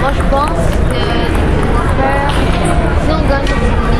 moi je pense que c'est pour faire si on gagne